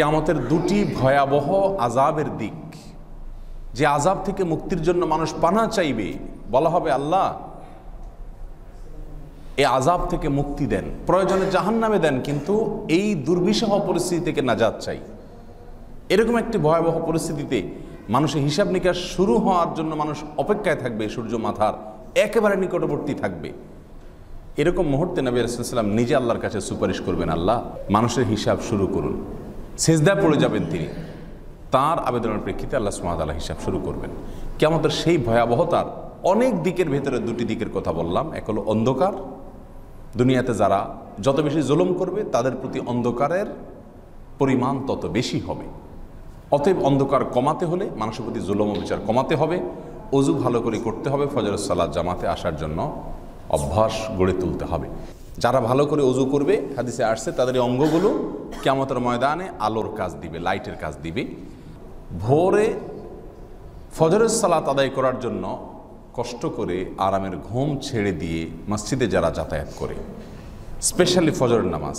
কেয়ামতের দুটি ভয়াবহ আজাবের দিক। যে আজাব থেকে মুক্তির জন্য মানুষ পানা চাইবে, বলা হবে আল্লাহ এই আজাব থেকে মুক্তি দেন। প্রয়োজনে জাহান নামে দেন, কিন্তু এই দুর্বিষহ পরিস্থিতি থেকে নাজাদ চাই। এরকম একটি ভয়াবহ পরিস্থিতিতে মানুষের হিসাব নিকাশ শুরু হওয়ার জন্য মানুষ অপেক্ষায় থাকবে, সূর্য মাথার একেবারে নিকটবর্তী থাকবে। এরকম মুহূর্তে নবী আলাইসাল্লাম নিজে আল্লাহর কাছে সুপারিশ করবেন, আল্লাহ, মানুষের হিসাব শুরু করুন। সেজদা পড়ে যাবেন তিনি। তার আবেদনের প্রেক্ষিতে আল্লাহ সুমাতাল্লাহ হিসাব শুরু করবেন। কেমন সেই ভয়াবহতার অনেক দিকের ভেতরে দুটি দিকের কথা বললাম। এক হলো অন্ধকার। দুনিয়াতে যারা যত বেশি জুলুম করবে, তাদের প্রতি অন্ধকারের পরিমাণ তত বেশি হবে। অতএব অন্ধকার কমাতে হলে মানুষের প্রতি জুলম বিচার কমাতে হবে। অজু ভালো করে করতে হবে ফজর সালাদ জামাতে আসার জন্য অভ্যাস গড়ে তুলতে হবে। যারা ভালো করে অজু করবে, হাদিসে আসছে, তাদের অঙ্গগুলো কেমতের ময়দানে আলোর কাজ দিবে, লাইটের কাজ দিবে। ভোরে ফজরের সালাত আদায় করার জন্য কষ্ট করে আরামের ঘুম ছেড়ে দিয়ে মসজিদে যারা যাতায়াত করে, স্পেশালি ফজরের নামাজ।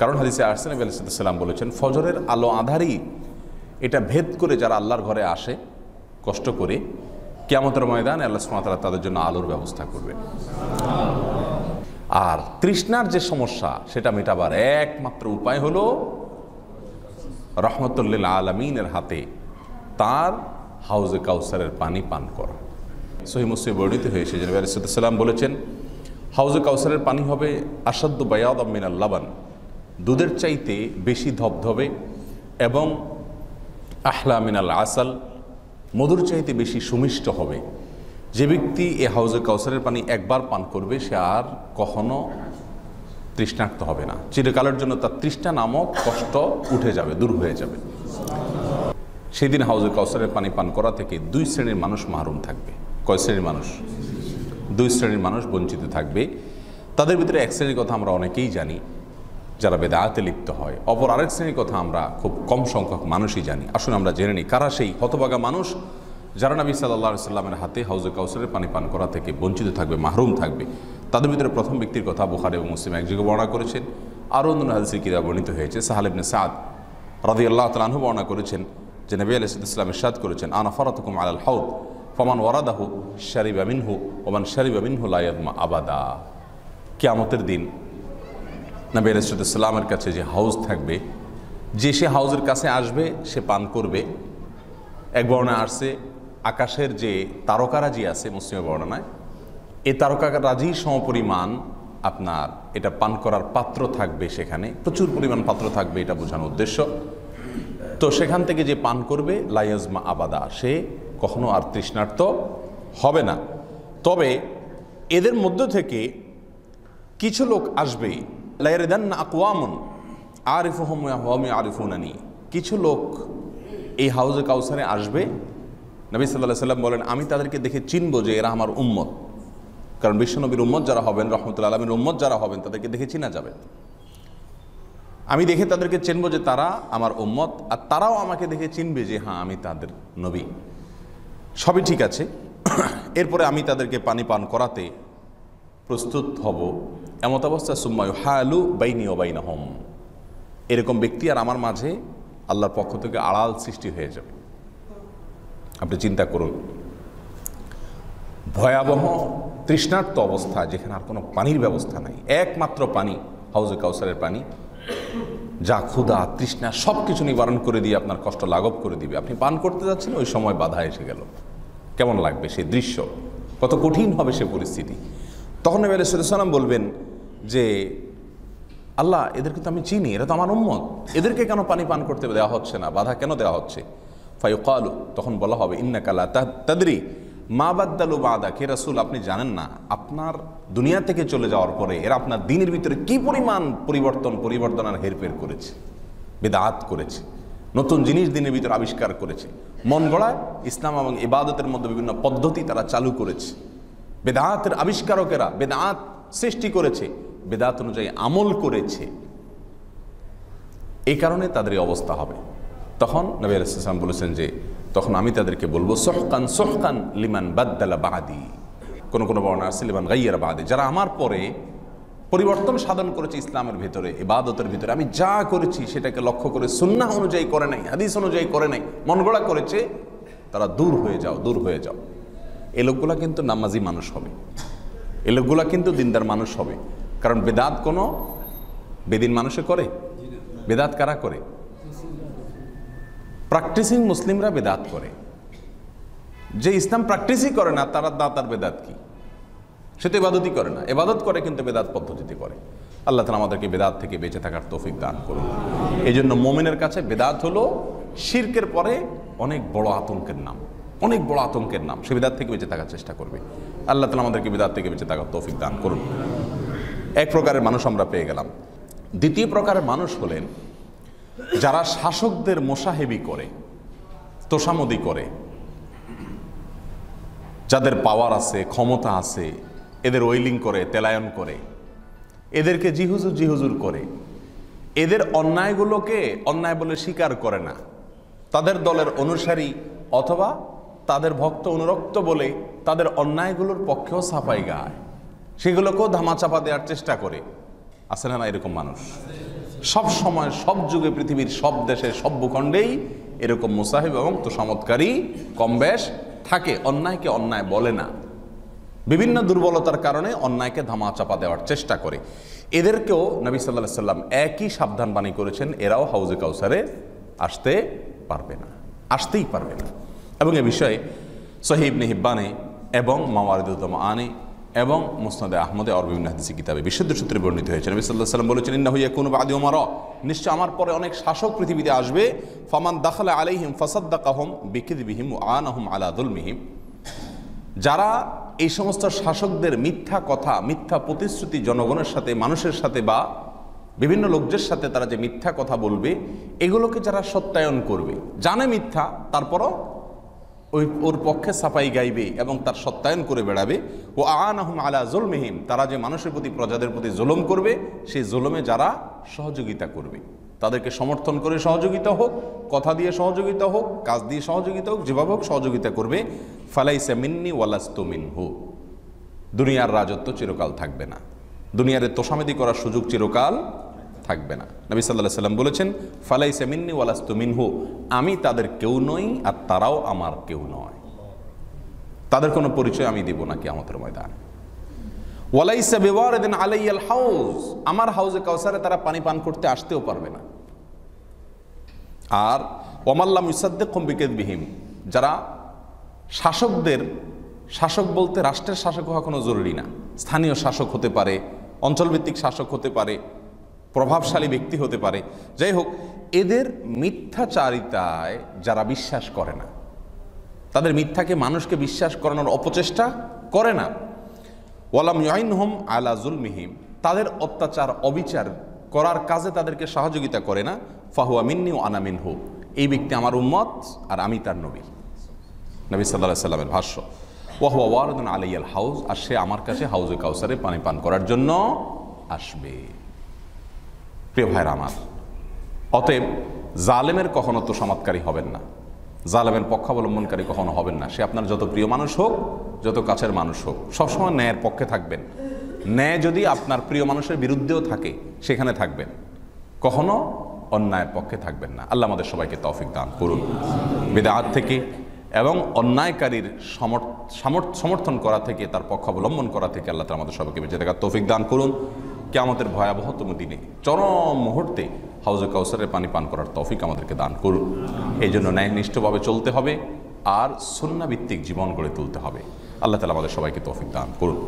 কারণ হাদিসে আসছেন আলাইসাল্লাম বলেছেন, ফজরের আলো আধারই এটা ভেদ করে যারা আল্লাহর ঘরে আসে, কষ্ট করে কেয়ামতের ময়দানে আল্লাহ সুমাতারা তাদের জন্য আলোর ব্যবস্থা করবে। আর তৃষ্ণার যে সমস্যা, সেটা মেটাবার একমাত্র উপায় হলো রহমতুল্লিল আলমিনের হাতে তার হাউজে কাউসারের পানি পান করা। সহি মুসিম বর্ণিত হয়েছে, যে আলিসাল্লাম বলেছেন, হাউজে কাউসারের পানি হবে আসাদ্দ বায়াদ আমিনাল লাবান, দুধের চাইতে বেশি ধবধবে এবং আহলা মিনাল আসাল, মধুর চাইতে বেশি সুমিষ্ট হবে। যে ব্যক্তি এ হাউজে কাউসারের পানি একবার পান করবে, সে আর কখনো তৃষ্ণার্ত হবে না। চিরকালের জন্য তার তৃষ্ণা নামক কষ্ট উঠে যাবে, দূর হয়ে যাবে। সেদিন হাউজে কাউসারের পানি পান করা থেকে দুই শ্রেণির মানুষ মাহরুম থাকবে। কয় শ্রেণির মানুষ? দুই শ্রেণির মানুষ বঞ্চিত থাকবে। তাদের ভিতরে এক শ্রেণির কথা আমরা অনেকেই জানি, যারা বেদায়াতে লিপ্ত হয়। অপর আরেক শ্রেণির কথা আমরা খুব কম সংখ্যক মানুষই জানি। আসলে আমরা জেনে নিই, কারা সেই হতবাগা মানুষ যারা নবী সাল্লাহ সাল্লামের হাতে হাউজে কাউসারের পানি পান করা থেকে বঞ্চিত থাকবে, মাহরুম থাকবে, তাদের ভিতরে প্রথম ব্যক্তির কথা বুখারে এবং মুসলিম একযোগে বর্ণনা করেছেন। আরও অন্য হাদিসের কিরা বর্ণিত হয়েছে সাহালিবনে সাদ রাদি আল্লাহ তালাহু বর্ণনা করেছেন যে নবী আলাহ ইসলাম ইরশাদ করেছেন, আনা ফরাতকুম আলাল হাউদ, ফমান ওয়ারাদাহু শারিবা মিনহু ওমান শারিবা মিনহু লায়াদমা আবাদা। কেয়ামতের দিন নবী আলাইসালামের কাছে যে হাউজ থাকবে, যে সে হাউজের কাছে আসবে, সে পান করবে। এক বর্ণায় আসছে আকাশের যে তারকারাজি আছে মুসলিমের বর্ণনায় এই তারকারাজি সমপরিমাণ আপনার এটা পান করার পাত্র থাকবে সেখানে, প্রচুর পরিমাণ পাত্র থাকবে এটা বোঝানোর উদ্দেশ্য। তো সেখান থেকে যে পান করবে, লাইয়াজমা আবাদা, সে কখনো আর তৃষ্ণার্ত হবে না। তবে এদের মধ্য থেকে কিছু লোক আসবে লাইয়ারেদান আকওয়ামন, আরিফুহম হমি আরিফুনানি কিছু লোক এই হাউজে কাউসারে আসবে নবী সাল্লাহ সাল্লাম বলেন, আমি তাদেরকে দেখে চিনব যে এরা আমার উম্মত। কারণ বিশ্বনবীর উম্মত যারা হবেন রহমতুল্লা আলমীর উম্মত যারা হবেন, তাদেরকে দেখে চিনা যাবে। আমি দেখে তাদেরকে চিনব যে তারা আমার উম্মত, আর তারাও আমাকে দেখে চিনবে যে হ্যাঁ আমি তাদের নবী। সবই ঠিক আছে। এরপরে আমি তাদেরকে পানি পান করাতে প্রস্তুত হব। এমত অবস্থা সুম্মায়ু হালু বাইনি ও বাইনা হোম এরকম ব্যক্তি আর আমার মাঝে আল্লাহর পক্ষ থেকে আড়াল সৃষ্টি হয়ে যাবে। আপনি চিন্তা করুন। ভয়াবহ, তৃষ্ণার্ত অবস্থা যেখানে আর কোনো পানির ব্যবস্থা নাই। একমাত্র পানি, হাউজে কাউসারের পানি। যা ক্ষুধা, তৃষ্ণা সব কিছু নিবারণ করে দিয়ে আপনার কষ্ট লাঘব করে দিবে। আপনি পান করতে যাচ্ছেন, ওই সময় বাধা এসে গেল। কেমন লাগবে সেই দৃশ্য? কত কঠিন হবে সে পরিস্থিতি। তখন নবী আলাইসাল্লাম বলবেন যে, আল্লাহ, এদেরকে তো আমি চিনি, এরা তো আমার উম্মত। এদেরকে কেন পানি পান করতে দেওয়া হচ্ছে না? বাধা কেন দেওয়া হচ্ছে? ফাইকালু তখন বলা হবে ইন্নাকালা তাদরি মা বাদ্দালু বাদা কে রাসুল, আপনি জানেন না, আপনার দুনিয়া থেকে চলে যাওয়ার পরে এরা আপনার দিনের ভিতরে কি পরিমাণ পরিবর্তন পরিবর্তন আর হেরফের করেছে, বেদাত করেছে, নতুন জিনিস দিনের ভিতরে আবিষ্কার করেছে, মন গড়ায় ইসলাম এবং ইবাদতের মধ্যে বিভিন্ন পদ্ধতি তারা চালু করেছে, বেদাতের আবিষ্কারকেরা বেদাত সৃষ্টি করেছে, বেদাত অনুযায়ী আমল করেছে এই কারণে তাদের অবস্থা হবে। তখন নবী আলাইসালাম বলেছেন যে, তখন আমি তাদেরকে বলব, সোহকান সোহকান লিমান বাদ্দালা বাদি। কোন কোনো বর্ণা আছে, লিমান গাইয়ার বাদে। যারা আমার পরে পরিবর্তন সাধন করেছে ইসলামের ভিতরে, ইবাদতের ভিতরে, আমি যা করেছি সেটাকে লক্ষ্য করে সুন্নাহ অনুযায়ী করে নাই, হাদিস অনুযায়ী করে নাই মন গড়া করেছে, তারা দূর হয়ে যাও, দূর হয়ে যাও। এ লোকগুলা কিন্তু নামাজি মানুষ হবে। এ লোকগুলা কিন্তু দিনদার মানুষ হবে। কারণ বেদাত কোনো বেদিন মানুষে করে? বেদাত কারা করে? প্র্যাকটিসিং মুসলিমরা বেদাত করে। যে ইসলাম প্র্যাকটিসই করে না, তারা দাতার বেদাত কি? সে তো এবাদতই করে না। এবাদত করে কিন্তু বেদাত পদ্ধতিতে করে। আল্লাহ তালা আমাদেরকে বেদাত থেকে বেঁচে থাকার তৌফিক দান করুন। এই জন্য মোমেনের কাছে বেদাত হলো শির্কের পরে অনেক বড় আতঙ্কের নাম। অনেক বড় আতঙ্কের নাম। সে বেদাত থেকে বেঁচে থাকার চেষ্টা করবে। আল্লাহ তালা আমাদেরকে বেদাত থেকে বেঁচে থাকার তৌফিক দান করুন। এক প্রকারের মানুষ আমরা পেয়ে গেলাম। দ্বিতীয় প্রকারের মানুষ হলেন যারা শাসকদের মোসাহেবি করে, তোষামদি করে, যাদের পাওয়ার আছে, ক্ষমতা আছে, এদের ওয়েলিং করে, তেলায়ন করে, এদেরকে জিহুজুর জিহুজুর করে, এদের অন্যায়গুলোকে অন্যায় বলে স্বীকার করে না। তাদের দলের অনুসারী অথবা তাদের ভক্ত অনুরক্ত বলে তাদের অন্যায়গুলোর পক্ষেও সাফাই গায়। সেগুলোকেও ধামাচাপা দেওয়ার চেষ্টা করে। আছে না না এরকম মানুষ? সব সময়, সব যুগে পৃথিবীর সব দেশে সব ভূখণ্ডেই এরকম মুসাহিব এবং তোষামতকারী কমবেশ থাকে। অন্যায়কে অন্যায় বলে না। বিভিন্ন দুর্বলতার কারণে অন্যায়কে ধামাচাপা দেওয়ার চেষ্টা করে। এদেরকেও নবী সাল্লাহ সাল্লাম একই সাবধান বাণী করেছেন, এরাও হাউজে কাউসারে আসতে পারবে না, আসতেই পারবে না। এবং এ বিষয়ে সহিব নিহিব্বানে এবং মাওয়ারিদুদ্দম আনে এবং মুসনাদে আহমদে আর বিভিন্ন হাদিসি কিতাবে বিশুদ্ধ সূত্রে বর্ণিত হয়েছে। নবী সাল্লাহ সাল্লাম বলেছেন ইন্না হইয়া কোনো বাদি ওমার নিশ্চয় আমার পরে অনেক শাসক পৃথিবীতে আসবে। ফামান দাখালা আলাইহিম ফাসাদ্দাকাহম আন আহম আলা মিহিম যারা এই সমস্ত শাসকদের মিথ্যা কথা, মিথ্যা প্রতিশ্রুতি জনগণের সাথে, মানুষের সাথে বা বিভিন্ন লোকদের সাথে তারা যে মিথ্যা কথা বলবে, এগুলোকে যারা সত্যায়ন করবে, জানে মিথ্যা, তারপরও ওই ওর পক্ষে সাফাই গাইবে এবং তার সত্যায়ন করে বেড়াবে। ও আন আহম আলা জুলমিহিম, তারা যে মানুষের প্রতি, প্রজাদের প্রতি জুলম করবে, সেই জুলমে যারা সহযোগিতা করবে। তাদেরকে সমর্থন করে সহযোগিতা হোক, কথা দিয়ে সহযোগিতা হোক, কাজ দিয়ে সহযোগিতা হোক, যেভাবে হোক সহযোগিতা করবে। ফালাইসা মিন্নি ওয়ালাস্তু মিনহু, দুনিয়ার রাজত্ব চিরকাল থাকবে না। দুনিয়ারে তোষামেদি করার সুযোগ চিরকাল থাকবে না। নবী সাল্লাহ সাল্লাম বলেছেন, ফালাইসা মিন্নি ওয়ালাস্তু মিনহু। আমি তাদের কেউ নই আর তারাও আমার কেউ নয়। তাদের কোনো পরিচয় আমি দিব না কিয়ামতের ময়দান। আমার কাউসারে তারা পানি পান করতে আসতেও পারবে না। আর ওমাল্লাম ইসাদ্দে কম্বিকেদ যারা শাসকদের, শাসক বলতে রাষ্ট্রের শাসক হওয়া কোনো জরুরি না। স্থানীয় শাসক হতে পারে, অঞ্চলভিত্তিক শাসক হতে পারে প্রভাবশালী ব্যক্তি হতে পারে। যাই হোক, এদের মিথ্যাচারিতায় যারা বিশ্বাস করে না, তাদের মিথ্যাকে মানুষকে বিশ্বাস করানোর অপচেষ্টা করে না। ওয়ালাম ইয়াইন হোম আলা জুলমিহিম, তাদের অত্যাচার, অবিচার করার কাজে তাদেরকে সহযোগিতা করে না। ফাহুয়া মিন্নি ও আনামিন হু এই ব্যক্তি আমার উম্মত আর আমি তার নবী। নবী সাল্লাহ সাল্লামের ভাষ্য, ওয়াহুয়া ওয়ারদুন আলাইয়াল হাউস আর সে আমার কাছে হাউজে কাউসারে পানি পান করার জন্য আসবে। প্রিয় ভাইরা আমার, অতএব জালেমের কখনো তো সমাৎকারী হবেন না। জালেমের পক্ষাবলম্বনকারী কখনো হবেন না। সে আপনার যত প্রিয় মানুষ হোক, যত কাছের মানুষ হোক, সবসময় ন্যায়ের পক্ষে থাকবেন। ন্যায় যদি আপনার প্রিয় মানুষের বিরুদ্ধেও থাকে, সেখানে থাকবেন। কখনো অন্যায়ের পক্ষে থাকবেন না। আল্লাহ আমাদের সবাইকে তৌফিক দান করুন। বেদাত থেকে এবং অন্যায়কারীর সমর্থ সমর্থন করা থেকে, তার পক্ষ অবলম্বন করা থেকে আল্লাহ তালা আমাদের সবাইকে বেঁচে থাকার তৌফিক দান করুন। কেমতের ভয়াবহতম দিনে, চরম মুহূর্তে হাউজে কাউসারের পানি পান করার তফিক আমাদেরকে দান করুন। এই জন্য ন্যায়নিষ্ঠভাবে চলতে হবে আর সন্নাভিত্তিক জীবন গড়ে তুলতে হবে। আল্লাহ তালা আমাদের সবাইকে তফিক দান করুন।